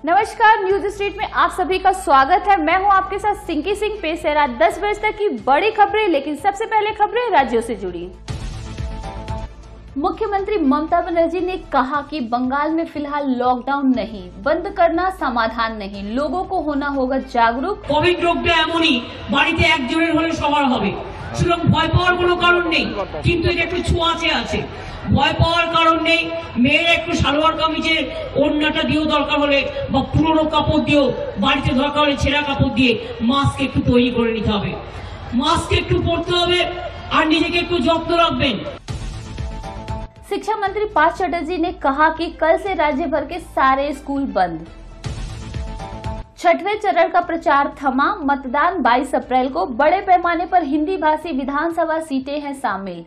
नमस्कार news street में आप सभी का स्वागत है मैं हूं आपके साथ सिंकी सिंह पेश है रात 10 बजे तक की बड़ी खबरें लेकिन सबसे पहले खबरें राज्यों से जुड़ी मुख्यमंत्री ममता बनर्जी ने कहा कि बंगाल में फिलहाल लॉकडाउन नहीं बंद करना समाधान नहीं लोगों को होना होगा जागरूक কোভিড রোগটা এমনই বাড়িতে একজনের হলে সবার হবে সুতরাং ভয় পাওয়ার কোনো কারণ নেই কিন্তু এটা একটু ছোঁয়াচে আছে ভয় পাওয়ার কারণ নেই মেয়েরা একটু সালোয়ার কামিজের ওড়নাটা দিয়েও দরকার হলে বা পুরনো কাপড় দিয়েও বাড়িতে দরকার হলে ছেঁড়া কাপড় দিয়ে মাস্ক একটু তৈরি করে নিতে হবে মাস্ক একটু পরতে হবে আর নিজেকে একটু যত্ন রাখবেন शिक्षा मंत्री पार्थ चटर्जी ने कहा कि कल से राज्य भर के सारे स्कूल बंद छठवें चरण का प्रचार थमा। मतदान 22 अप्रैल को। बड़े पैमाने पर हिंदी भाषी विधानसभा सीटें हैं शामिल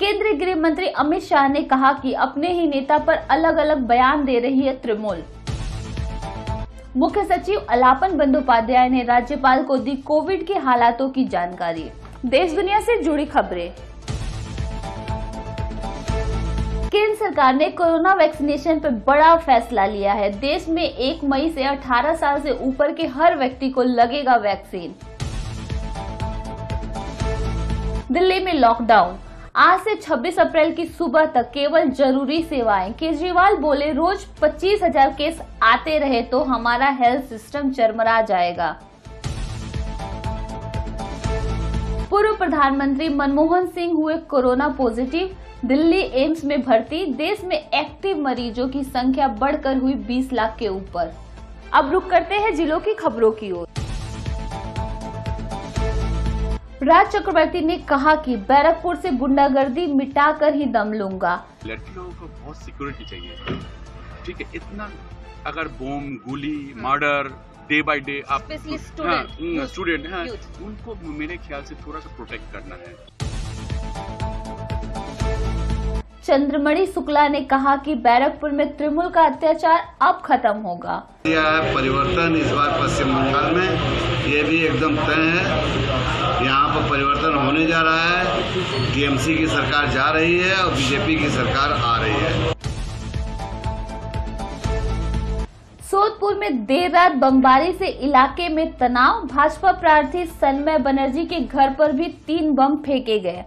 केंद्रीय गृह मंत्री अमित शाह ने कहा कि अपने ही नेता पर अलग अलग बयान दे रही है तृणमूल। मुख्य सचिव अलापन बंदोपाध्याय ने राज्यपाल को दी कोविड के हालातों की जानकारी। देश दुनिया से जुड़ी खबरें। सरकार ने कोरोना वैक्सीनेशन पर बड़ा फैसला लिया है। देश में एक मई से 18 साल से ऊपर के हर व्यक्ति को लगेगा वैक्सीन। दिल्ली में लॉकडाउन। आज से 26 अप्रैल की सुबह तक केवल ज़रूरी सेवाएँ। केजरीवाल बोले रोज 25,000 केस आते रहे तो हमारा हेल्थ सिस्टम चरमरा जाएगा। पूर्व प्रधानमंत्री मनमोहन सिंह हुए कोरोना पॉजिटिव। दिल्ली एम्स में भर्ती देश में एक्टिव मरीजों की संख्या बढ़कर हुई 20 लाख के ऊपर। अब रुक करते हैं जिलों की खबरों की ओर। राज चक्रवर्ती ने कहा कि बैरकपुर से गुंडागर्दी मिटाकर ही दम लूँगा। लड़कियों को बहुत सिक्योरिटी चाहिए। ठीक है इतना अगर बोम गोली मर्डर डे बाय डे आप Especially student, youth, स्टूडेंट हाँ उनको मेरे ख्याल से थोड़ा सा प्रोटेक्ट करना है। चंद्रमणि शुक्ला ने कहा कि बैरकपुर में तृणमूल का अत्याचार अब खत्म होगा। दिया है परिवर्तन इस बार पश्चिम बंगाल में ये भी एकदम तय है। यहाँ पर परिवर्तन होने जा रहा है। टीएमसी की सरकार जा रही है और बीजेपी की सरकार आ रही है। सोदपुर में देर रात बमबारी से इलाके में तनाव। भाजपा प्रार्थी सन्मय बनर्जी के घर पर भी तीन बम फेंके गए।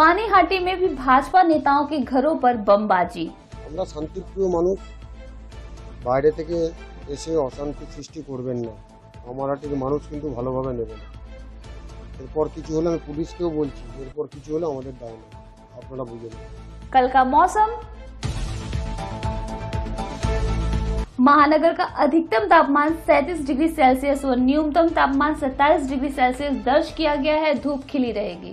पानीहाटी में भी भाजपा नेताओं के घरों पर बमबाजी আমরা শান্তিপ্রিয় মানুষ বাইরে থেকে এসে অশান্তি সৃষ্টি করবেন না আমারাটির মানুষ কিন্তু ভালোভাবে নেবে না এরপর কিছু হলে আমি পুলিশকেও বলছি এরপর কিছু হলে আমাদের দায় না আপনারা বুঝে নেবেন कल का मौसम महानगर का अधिकतम तापमान 37 डिग्री सेल्सियस और न्यूनतम तापमान 27 डिग्री सेल्सियस दर्ज किया गया है धूप खिली रहेगी